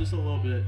Just a little bit.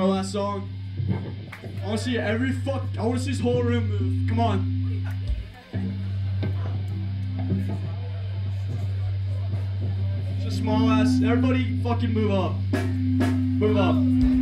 Our last song. I want to see every fuck. I want to see this whole room move. Come on. It's a small ass. Everybody, fucking move up. Move up.